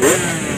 Yeah.